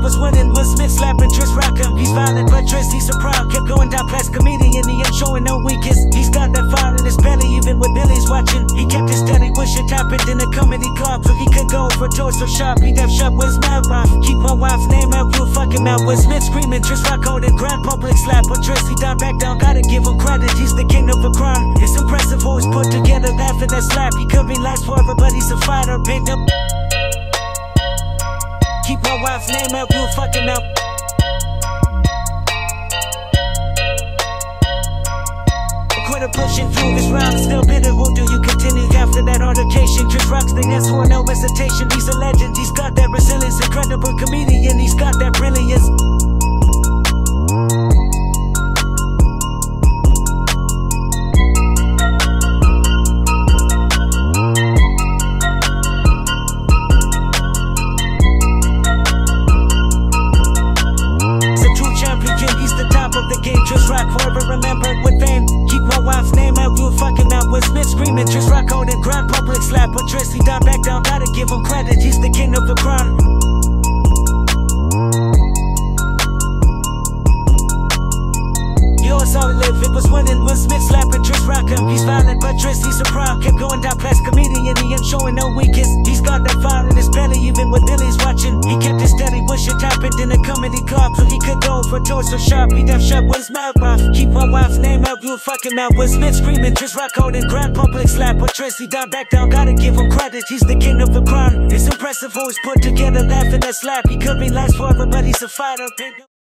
was winning, Will Smith slapping Chris rockin'. He's violent, but Chris, he's so proud. Kept going down past comedian, he ain't showing no weakness. He's got that fire in his belly, even with Billy's watching. He kept his steady, wish it happened in a comedy club. So he could go for tour so sharp, he deaf shut with mouth off. Keep my wife's name out, you fucking mouth. Will Smith screaming, Chris Rock holding grand public slap. But Chris, he down back down, gotta give him credit. He's the king of the crime. It's impressive, always put together after that slap. He could be last forever, but he's a fighter, big up. Wife's name out, you fucking out. Quit pushing through this round, still bitter. Who do you continue after that altercation? Chris rocks the answer for no hesitation. He's a legend, he's got that resilience, incredible comedian, he's got that public slap. But Tracy down back down, gotta give him credit. He's the king of the crime. Yours all live, it was winning. Will Smith slapping Chris rockin'. He's violent, but Chris, he's so proud. Kept going down past comedian, he ain't showing no weakness. He's got that fire in his belly, even with Billy's watching. He kept it it happened in a comedy club. So he could go for tour so sharp, he deaf shut with his mouth off. Keep my wife's name out, you fucking mouth. Will Smith screaming, Chris Rock holding grand public slap. But Chris, he down back down, gotta give him credit. He's the king of the crime. It's impressive, always put together, laughing that slap. He could be last forever, but he's a fighter.